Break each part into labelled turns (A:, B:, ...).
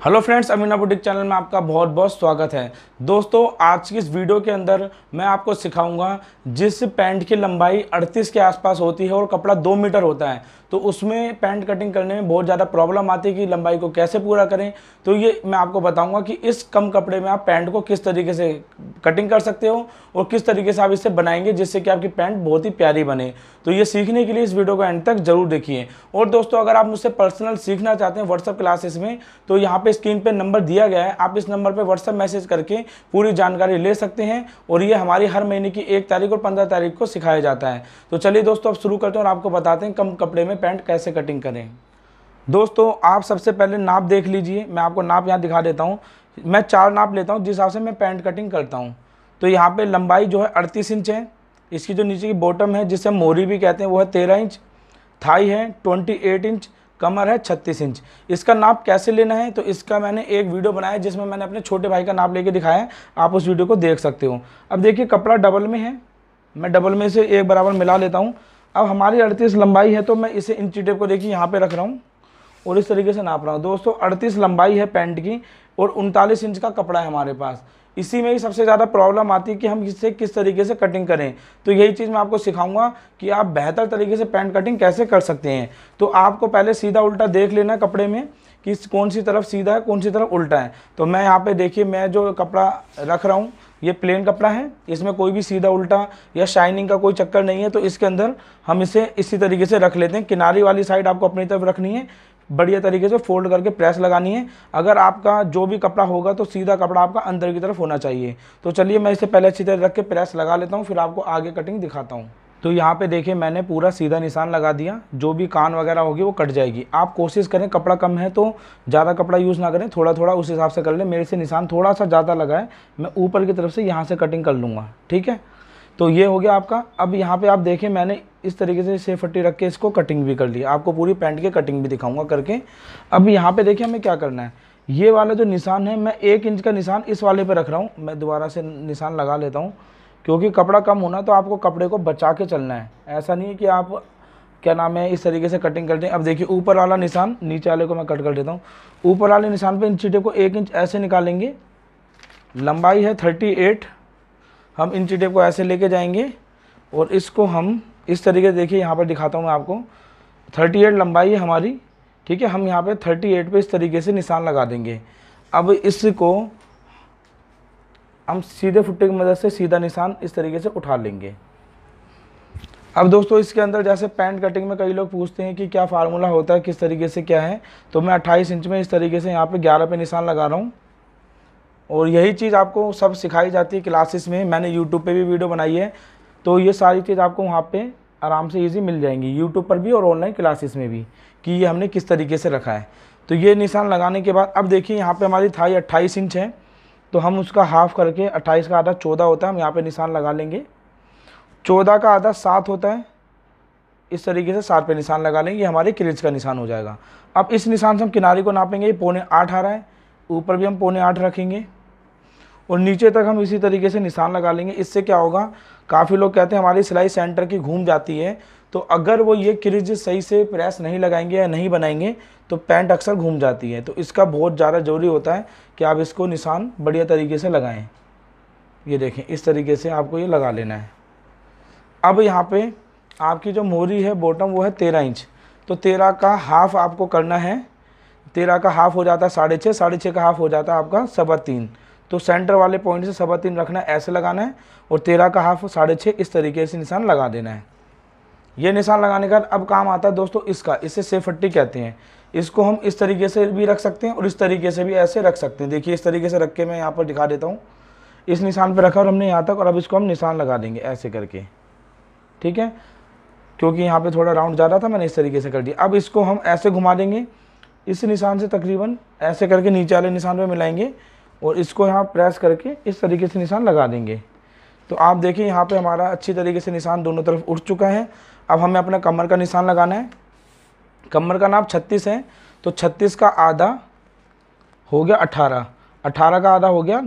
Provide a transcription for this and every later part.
A: Hello friends, Amina boutique channel में आपका बहुत बहुत स्वागत है। दोस्तों, आज की इस वीडियो के अंदर मैं आपको सिखाऊँगा जिस पैंट की लंबाई 38 के आसपास होती है और कपड़ा दो मीटर होता है। तो उसमें पैंट कटिंग करने में बहुत ज़्यादा प्रॉब्लम आती है कि लंबाई को कैसे पूरा करें। तो ये मैं आपको बताऊँगा कि इस कम कपड़े में आप पैंट को किस तरीके से कटिंग कर सकते हो और किस तरीके से आप इसे बनाएँगे जिससे कि आपकी पैंट बहुत ही प्यारी बने। तो ये सीखने के लिए इस वीडियो को एंड तक ज़रूर देखिए। और दोस्तों, अगर आप मुझसे पर्सनल सीखना चाहते हैं व्हाट्सअप क्लासेस में तो यहाँ पे स्क्रीन पे नंबर दिया गया है, आप इस नंबर पे व्हाट्सअप मैसेज करके पूरी जानकारी ले सकते हैं और ये हमारी हर महीने की एक तारीख और पंद्रह तारीख को सिखाया जाता है। तो चलिए दोस्तों, अब शुरू करते हैं और आपको बताते हैं कम कपड़े में पैंट कैसे कटिंग करें। दोस्तों, आप सबसे पहले नाप देख लीजिए, मैं आपको नाप यहाँ दिखा देता हूँ। मैं चार नाप लेता हूँ, जिस हिसाब से मैं पैंट कटिंग करता हूँ। तो यहाँ पे लंबाई जो है अड़तीस इंच है, इसकी जो नीचे की बॉटम है, जिसे मोरी भी कहते हैं, वो है तेरह इंच, थाई है ट्वेंटी एट इंच कमर है छत्तीस इंच। इसका नाप कैसे लेना है? तो इसका मैंने एक वीडियो बनाया जिसमें मैंने अपने छोटे भाई का नाप लेके दिखाया है। आप उस वीडियो को देख सकते हो। अब देखिए कपड़ा डबल में है। मैं डबल में से एक बराबर मिला लेता हूँ। अब हमारी अड़तीस लंबाई है तो मैं इसे इंची टेप को देखिए यहाँ पे रख रहा हूँ। और इस तरीके से नाप रहा हूँ। दोस्तों, अड़तीस लंबाई है पैंट की और उनतालीस इंच का कपड़ा है हमारे पास। इसी में ही सबसे ज़्यादा प्रॉब्लम आती है कि हम इससे किस तरीके से कटिंग करें। तो यही चीज़ मैं आपको सिखाऊँगा कि आप बेहतर तरीके से पैंट कटिंग कैसे कर सकते हैं। तो आपको पहले सीधा उल्टा देख लेना कपड़े में कि कौन सी तरफ़ सीधा है, कौन सी तरफ़ उल्टा है। तो मैं यहाँ पे देखिए, मैं जो कपड़ा रख रहा हूँ, ये प्लेन कपड़ा है। इसमें कोई भी सीधा उल्टा या शाइनिंग का कोई चक्कर नहीं है। तो इसके अंदर हम इसे इसी तरीके से रख लेते हैं। किनारी वाली साइड आपको अपनी तरफ़ रखनी है। बढ़िया तरीके से फोल्ड करके प्रेस लगानी है। अगर आपका जो भी कपड़ा होगा तो सीधा कपड़ा आपका अंदर की तरफ़ होना चाहिए। तो चलिए मैं इसे पहले अच्छी तरह रख के प्रेस लगा लेता हूँ, फिर आपको आगे कटिंग दिखाता हूँ। तो यहाँ पे देखिए, मैंने पूरा सीधा निशान लगा दिया। जो भी कान वगैरह होगी, वो कट जाएगी। आप कोशिश करें, कपड़ा कम है तो ज़्यादा कपड़ा यूज़ ना करें थोड़ा थोड़ा उस हिसाब से कर लें। मेरे से निशान थोड़ा सा ज़्यादा लगा है मैं ऊपर की तरफ़ से यहाँ से कटिंग कर लूँगा। ठीक है? तो ये हो गया आपका। अब यहाँ पे आप देखें, मैंने इस तरीके से से फट्टी रख के इसको कटिंग भी कर ली। आपको पूरी पैंट की कटिंग भी दिखाऊँगा करके। अब यहाँ पे देखिए हमें क्या करना है। ये वाला जो निशान है, मैं एक इंच का निशान इस वाले पे रख रहा हूँ। मैं दोबारा से निशान लगा लेता हूँ। क्योंकि कपड़ा कम होना तो आपको कपड़े को बचा के चलना है। ऐसा नहीं है कि आप, क्या नाम है, इस तरीके से कटिंग करते हैं अब देखिए, ऊपर वाला निशान, नीचे वाले को मैं कट कर देता हूँ। ऊपर वाले निशान पे इन चीटे को एक इंच ऐसे निकालेंगे। लंबाई है थर्टी एट हम इंची टेप को ऐसे लेके जाएँगे और इसको हम इस तरीके से देखिए, यहाँ पर दिखाता हूँ मैं आपको। थर्टी एट लंबाई है हमारी, ठीक है? हम यहाँ पे थर्टी एट पे इस तरीके से निशान लगा देंगे। अब इसको हम सीधे फुट्टे की मदद से सीधा निशान इस तरीके से उठा लेंगे। अब दोस्तों, इसके अंदर जैसे पैंट कटिंग में कई लोग पूछते हैं कि क्या फार्मूला होता है, किस तरीके से क्या है तो मैं 28 इंच में इस तरीके से यहाँ पे 11 पे निशान लगा रहा हूँ। और यही चीज़ आपको सब सिखाई जाती है क्लासेस में। मैंने यूट्यूब पे भी वीडियो बनाई है तो ये सारी चीज़ आपको वहाँ पे आराम से ईजी मिल जाएँगी यूट्यूब पर भी और ऑनलाइन क्लासेस में भी, कि ये हमने किस तरीके से रखा है। तो ये निशान लगाने के बाद, अब देखिए यहाँ पर हमारी थाई अट्ठाईस इंच है तो हम उसका हाफ़ करके अट्ठाईस का आधा चौदह होता है, हम यहाँ पर निशान लगा लेंगे। चौदह का आधा सात होता है, इस तरीके से सात पे निशान लगा लेंगे हमारे क्रिज का निशान हो जाएगा। अब इस निशान से हम किनारे को नापेंगे, ये पौने आठ आ रहा है, ऊपर भी हम पौने आठ रखेंगे। और नीचे तक हम इसी तरीके से निशान लगा लेंगे। इससे क्या होगा? काफ़ी लोग कहते हैं, हमारी सिलाई सेंटर की घूम जाती है। तो अगर वो ये क्रिज सही से प्रेस नहीं लगाएँगे या नहीं बनाएँगे तो पैंट अक्सर घूम जाती है। तो इसका बहुत ज़्यादा ज़रूरी होता है कि आप इसको निशान बढ़िया तरीके से लगाएँ। ये देखें, इस तरीके से आपको ये लगा लेना है। अब यहाँ पे आपकी जो मोरी है, बॉटम, वो है तेरह इंच। तो तेरह का हाफ़ आपको करना है। तेरह का हाफ़ हो जाता है साढ़े छः साढ़े छः का हाफ़ हो जाता है आपका सवा तीन। तो सेंटर वाले पॉइंट से सवा तीन रखना है, ऐसे लगाना है और तेरह का हाफ़ साढ़े छः इस तरीके से निशान लगा देना है। ये निशान लगाने का अब काम आता है दोस्तों इसका, इसे फट्टी कहते हैं। इसको हम इस तरीके से भी रख सकते हैं और इस तरीके से भी ऐसे रख सकते हैं। देखिए इस तरीके से रख के मैं यहाँ पर दिखा देता हूँ। इस निशान पर रखा और हमने यहाँ तक और अब इसको हम निशान लगा देंगे ऐसे करके। ठीक है? क्योंकि यहाँ पे थोड़ा राउंड जा रहा था, मैंने इस तरीके से कर दिया। अब इसको हम ऐसे घुमा देंगे। इस निशान से तकरीबन ऐसे करके नीचे वाले निशान पे मिलाएँगे। और इसको यहाँ प्रेस करके इस तरीके से निशान लगा देंगे। तो आप देखिए यहाँ पे हमारा अच्छी तरीके से निशान दोनों तरफ़ उठ चुका है। अब हमें अपना कमर का निशान लगाना है। कमर का नाप छत्तीस है तो छत्तीस का आधा हो गया अठारह। अठारह का आधा हो गया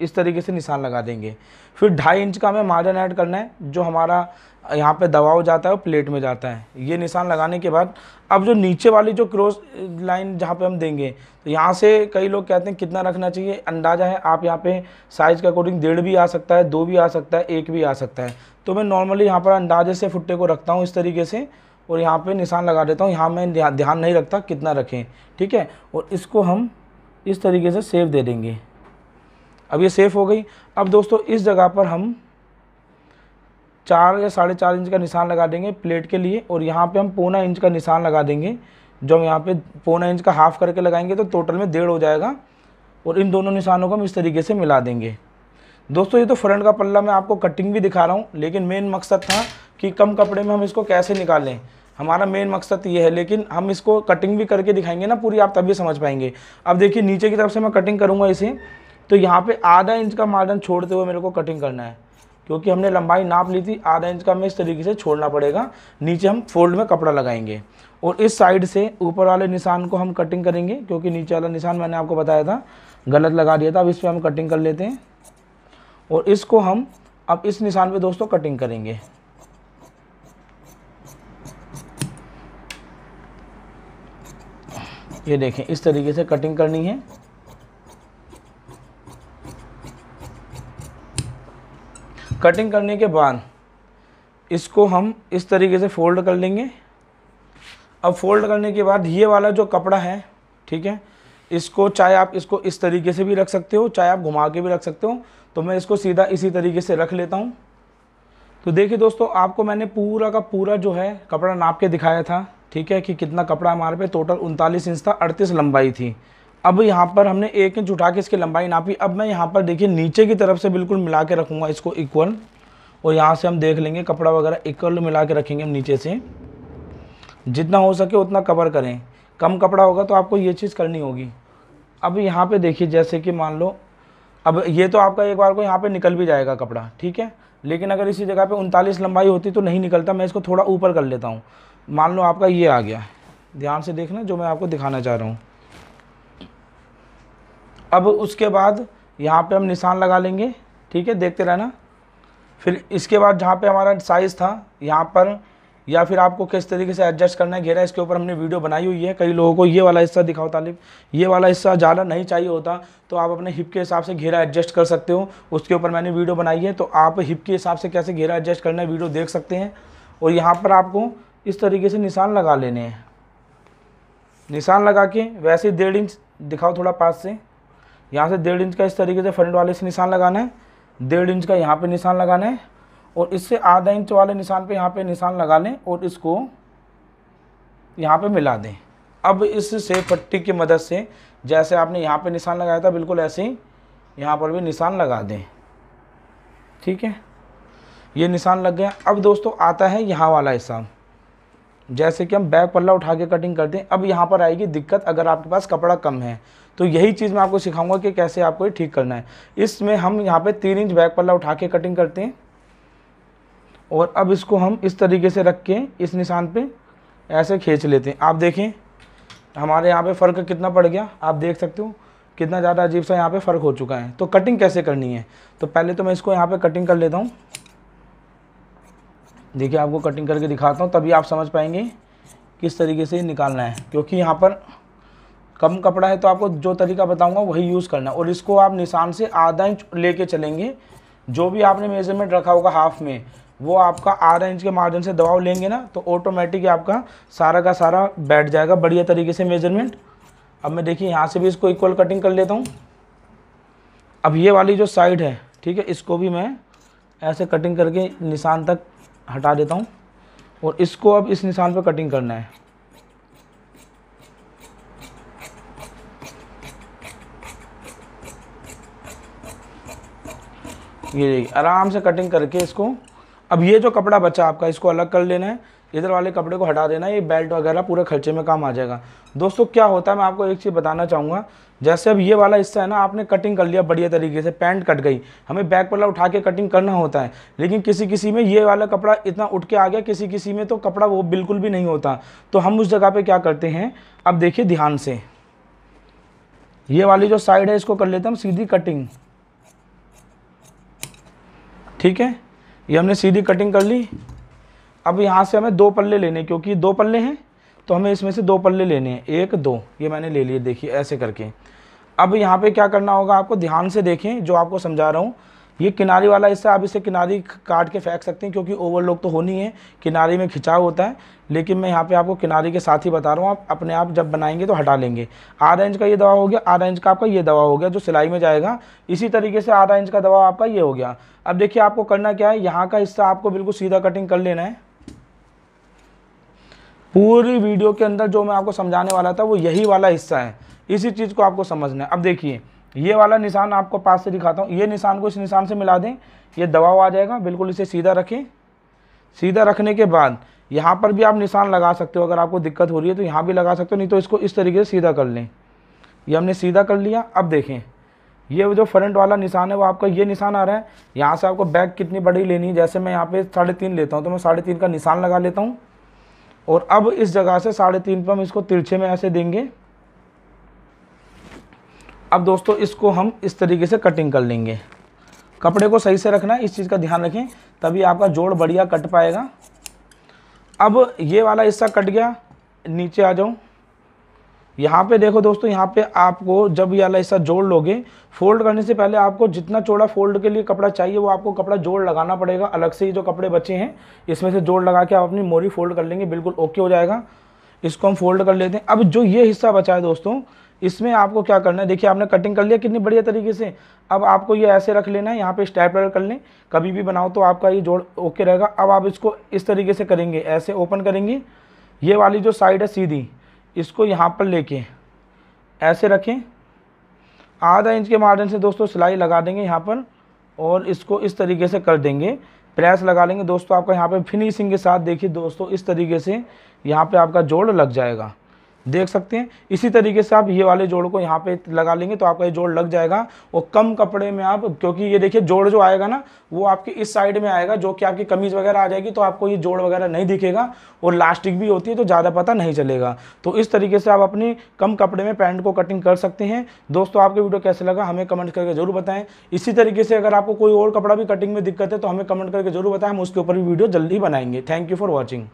A: इस तरीके से निशान लगा देंगे। फिर ढाई इंच का हमें मार्जिन ऐड करना है, जो हमारा यहाँ पे दबाव जाता है वो प्लेट में जाता है। ये निशान लगाने के बाद अब जो नीचे वाली जो क्रॉस लाइन जहाँ पे हम देंगे तो यहाँ से कई लोग कहते हैं कितना रखना चाहिए? अंदाज़ा है आप यहाँ पे साइज़ के अकॉर्डिंग डेढ़ भी आ सकता है, दो भी आ सकता है, एक भी आ सकता है। तो मैं नॉर्मली यहाँ पर अंदाजे से फुट्टे को रखता हूँ इस तरीके से और यहाँ पर निशान लगा देता हूँ। यहाँ मैं ध्यान नहीं रखता कितना रखें, ठीक है? और इसको हम इस तरीके से सेव दे देंगे। अब ये सेफ़ हो गई। अब दोस्तों, इस जगह पर हम चार या साढ़े चार इंच का निशान लगा देंगे प्लेट के लिए और यहाँ पे हम पौना इंच का निशान लगा देंगे। जो हम यहाँ पे पौना इंच का हाफ़ करके लगाएँगे तो टोटल में डेढ़ हो जाएगा और इन दोनों निशानों को हम इस तरीके से मिला देंगे। दोस्तों, ये तो फ्रंट का पल्ला मैं आपको कटिंग भी दिखा रहा हूँ, लेकिन मेन मकसद था कि कम कपड़े में हम इसको कैसे निकालें। हमारा मेन मकसद ये है, लेकिन हम इसको कटिंग भी करके दिखाएँगे ना पूरी, आप तभी समझ पाएँगे। अब देखिए, नीचे की तरफ़ से मैं कटिंग करूँगा इसे। तो यहाँ पे आधा इंच का मार्जिन छोड़ते हुए मेरे को कटिंग करना है, क्योंकि हमने लंबाई नाप ली थी, आधा इंच का हमें इस तरीके से छोड़ना पड़ेगा, नीचे हम फोल्ड में कपड़ा लगाएँगे। और इस साइड से ऊपर वाले निशान को हम कटिंग करेंगे, क्योंकि नीचे वाला निशान मैंने आपको बताया था, गलत लगा दिया था, अब इस पर हम कटिंग कर लेते हैं। और इसको हम अब इस निशान पे दोस्तों कटिंग करेंगे। ये देखें, इस तरीके से कटिंग करनी है। कटिंग करने के बाद इसको हम इस तरीके से फोल्ड कर लेंगे। अब फोल्ड करने के बाद ये वाला जो कपड़ा है, ठीक है, इसको चाहे आप इसको इस तरीके से भी रख सकते हो, चाहे आप घुमा के भी रख सकते हो तो मैं इसको सीधा इसी तरीके से रख लेता हूँ। तो देखिए दोस्तों, आपको मैंने पूरा का पूरा जो है कपड़ा नाप के दिखाया था, ठीक है, कि कितना कपड़ा हमारे पे टोटल उनतालीस इंच था, अड़तीस लंबाई थी। अब यहाँ पर हमने एक इंच उठा के इसकी लंबाई नापी। अब मैं यहाँ पर देखिए, नीचे की तरफ़ से बिल्कुल मिला के रखूँगा इसको इक्वल और यहाँ से हम देख लेंगे, कपड़ा वगैरह इक्वल मिला के रखेंगे हम नीचे से। जितना हो सके उतना कवर करें। कम कपड़ा होगा तो आपको ये चीज़ करनी होगी। अब यहाँ पे देखिए, जैसे कि मान लो, अब ये तो आपका एक बार को यहाँ पे निकल भी जाएगा कपड़ा, ठीक है? लेकिन अगर इसी जगह पे उनतालीस लंबाई होती तो नहीं निकलता, मैं इसको थोड़ा ऊपर कर लेता हूँ। मान लो आपका ये आ गया। ध्यान से देखना जो मैं आपको दिखाना चाह रहा हूँ। अब उसके बाद यहाँ पे हम निशान लगा लेंगे, ठीक है, देखते रहना। फिर इसके बाद जहाँ पे हमारा साइज़ था, यहाँ पर, या फिर आपको किस तरीके से एडजस्ट करना है घेरा, इसके ऊपर हमने वीडियो बनाई हुई है। कई लोगों को ये वाला हिस्सा दिखाओ तालिब, ये वाला हिस्सा ज़्यादा नहीं चाहिए होता तो आप अपने हिप के हिसाब से घेरा एडजस्ट कर सकते हो। उसके ऊपर मैंने वीडियो बनाई है तो आप हिप के हिसाब से कैसे घेरा एडजस्ट करना है वीडियो देख सकते हैं। और यहाँ पर आपको इस तरीके से निशान लगा लेने हैं। निशान लगा के वैसे डेढ़ इंच दिखाओ थोड़ा पास से। यहाँ से डेढ़ इंच का इस तरीके से फ्रंट वाले से निशान लगाना है, डेढ़ इंच का यहाँ पे निशान लगाना है, और इससे आधा इंच वाले निशान पे यहाँ पे निशान लगा लें और इसको यहाँ पे मिला दें। अब इस सेब पट्टी की मदद से जैसे आपने यहाँ पे निशान लगाया था, बिल्कुल ऐसे ही यहाँ पर भी निशान लगा दें। ठीक है? ये निशान लग गया। अब दोस्तों आता है यहाँ वाला हिस्सा जैसे कि हम बैक पल्ला उठा के कटिंग करते हैं, अब यहाँ पर आएगी दिक्कत अगर आपके पास कपड़ा कम है। तो यही चीज़ मैं आपको सिखाऊँगा कि कैसे आपको ये ठीक करना है। इसमें हम यहाँ पे तीन इंच बैक पल्ला उठा के कटिंग करते हैं। और अब इसको हम इस तरीके से रख के इस निशान पे ऐसे खींच लेते हैं। आप देखें, हमारे यहाँ पे फ़र्क कितना पड़ गया? आप देख सकते हो, कितना ज़्यादा अजीब सा यहाँ पे फ़र्क हो चुका है। तो कटिंग कैसे करनी है? तो पहले तो मैं इसको यहाँ पे कटिंग कर लेता हूँ। देखिए, आपको कटिंग करके दिखाता हूँ, तभी आप समझ पाएँगे किस तरीके से निकालना है। क्योंकि यहाँ पर कम कपड़ा है तो आपको जो तरीका बताऊँगा, वही यूज़ करना है। और इसको आप निशान से आधा इंच लेके चलेंगे। जो भी आपने मेज़रमेंट रखा होगा हाफ़ में, वो आपका आधा इंच के मार्जिन से दबाव लेंगे ना तो ऑटोमेटिक आपका सारा का सारा बैठ जाएगा बढ़िया तरीके से मेज़रमेंट अब मैं देखिए, यहाँ से भी इसको इक्वल कटिंग कर लेता हूँ। अब ये वाली जो साइड है, ठीक है, इसको भी मैं ऐसे कटिंग करके निशान तक हटा देता हूँ और इसको अब इस निशान पर कटिंग करना है। ये देखिए, आराम से कटिंग करके इसको, अब ये जो कपड़ा बचा आपका, इसको अलग कर लेना है। इधर वाले कपड़े को हटा देना, ये बेल्ट वगैरह पूरे खर्चे में काम आ जाएगा। दोस्तों, क्या होता है, मैं आपको एक चीज़ बताना चाहूँगा। जैसे अब ये वाला हिस्सा है ना, आपने कटिंग कर लिया बढ़िया तरीके से पैंट कट गई। हमें बैक पल्ला उठा के कटिंग करना होता है, लेकिन किसी किसी में ये वाला कपड़ा इतना उठ के आ गया किसी किसी में तो कपड़ा वो बिल्कुल भी नहीं होता। तो हम उस जगह पर क्या करते हैं, अब देखिए ध्यान से। ये वाली जो साइड है, इसको कर लेते हैं हम सीधी कटिंग ठीक है? ये हमने सीधी कटिंग कर ली। अब यहाँ से हमें दो पल्ले लेने क्योंकि दो पल्ले हैं तो हमें इसमें से दो पल्ले लेने हैं। एक, दो। ये मैंने ले लिए, देखिए, ऐसे करके। अब यहाँ पे क्या करना होगा, आपको ध्यान से देखें, जो आपको समझा रहा हूँ। ये किनारी वाला हिस्सा आप इसे किनारी काट के फेंक सकते हैं, क्योंकि ओवरलोक तो होनी है, किनारी में खिंचाव होता है। लेकिन मैं यहाँ पे आपको किनारे के साथ ही बता रहा हूँ, आप अपने आप जब बनाएँगे तो हटा लेंगे। आधा इंच का ये दवा हो गया, आधा इंच का आपका ये दवा हो गया, जो सिलाई में जाएगा। इसी तरीके से आधा इंच का दवा आपका ये हो गया। अब देखिए, आपको करना क्या है, यहाँ का हिस्सा आपको बिल्कुल सीधा कटिंग कर लेना है। पूरी वीडियो के अंदर जो मैं आपको समझाने वाला था, वो यही वाला हिस्सा है। इसी चीज़ को आपको समझना है। अब देखिए, ये वाला निशान आपको पास से दिखाता हूँ। ये निशान को इस निशान से मिला दें, ये दबाव आ जाएगा। बिल्कुल इसे सीधा रखें। सीधा रखने के बाद यहाँ पर भी आप निशान लगा सकते हो। अगर आपको दिक्कत हो रही है तो यहाँ भी लगा सकते हो, नहीं तो इसको इस तरीके से सीधा कर लें। ये हमने सीधा कर लिया। अब देखें, ये जो फ्रंट वाला निशान है, वो आपका ये निशान आ रहा है। यहाँ से आपको बैग कितनी बड़ी लेनी है? जैसे मैं यहाँ पे साढ़े तीन लेता हूँ तो मैं साढ़े तीन का निशान लगा लेता हूँ। और अब इस जगह से साढ़े तीन पर हम इसको तिरछे में ऐसे देंगे। अब दोस्तों, इसको हम इस तरीके से कटिंग कर लेंगे। कपड़े को सही से रखना, इस चीज़ का ध्यान रखें, तभी आपका जोड़ बढ़िया कट पाएगा। अब ये वाला हिस्सा कट गया, नीचे आ जाऊँ। यहाँ पे देखो दोस्तों, यहाँ पे आपको जब ये वाला हिस्सा जोड़ लोगे, फोल्ड करने से पहले आपको जितना चौड़ा फोल्ड के लिए कपड़ा चाहिए, वो आपको कपड़ा जोड़ लगाना पड़ेगा। अलग से ही जो कपड़े बचे हैं, इसमें से जोड़ लगा के आप अपनी मोरी फोल्ड कर लेंगे, बिल्कुल ओके हो जाएगा। इसको हम फोल्ड कर लेते हैं। अब जो ये हिस्सा बचा है दोस्तों, इसमें आपको क्या करना है? देखिए, आपने कटिंग कर लिया कितनी बढ़िया तरीके से। अब आपको ये ऐसे रख लेना है, यहाँ पे स्टैपलर कर लें। कभी भी बनाओ तो आपका ये जोड़ ओके रहेगा। अब आप इसको इस तरीके से करेंगे, ऐसे ओपन करेंगे। ये वाली जो साइड है सीधी इसको यहाँ पर लेके ऐसे रखें। आधा इंच के मार्जिन से दोस्तों सिलाई लगा देंगे यहाँ पर और इसको इस तरीके से कर देंगे। प्रेस लगा लेंगे। दोस्तों आपका यहाँ पे फिनिशिंग के साथ देखिए दोस्तों इस तरीके से यहाँ पे आपका जोड़ लग जाएगा। देख सकते हैं। इसी तरीके से आप ये वाले जोड़ को यहाँ पे लगा लेंगे तो आपका ये जोड़ लग जाएगा। और कम कपड़े में आप, क्योंकि ये देखिए जोड़ जो आएगा ना, वो आपके इस साइड में आएगा, जो कि आपकी कमीज वगैरह आ जाएगी तो आपको ये जोड़ वगैरह नहीं दिखेगा और लास्टिक भी होती है तो ज़्यादा पता नहीं चलेगा। तो इस तरीके से आप अपनी कम कपड़े में पैंट को कटिंग कर सकते हैं। दोस्तों, आपके वीडियो कैसे लगा हमें कमेंट करके ज़रूर बताएँ। इसी तरीके से अगर आपको कोई और कपड़ा भी कटिंग में दिक्कत है तो हमें कमेंट करके ज़रूर बताएँ। हम उसके ऊपर भी वीडियो जल्दी बनाएँगे। Thank you for watching